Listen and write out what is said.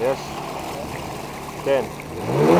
Yes. Ten.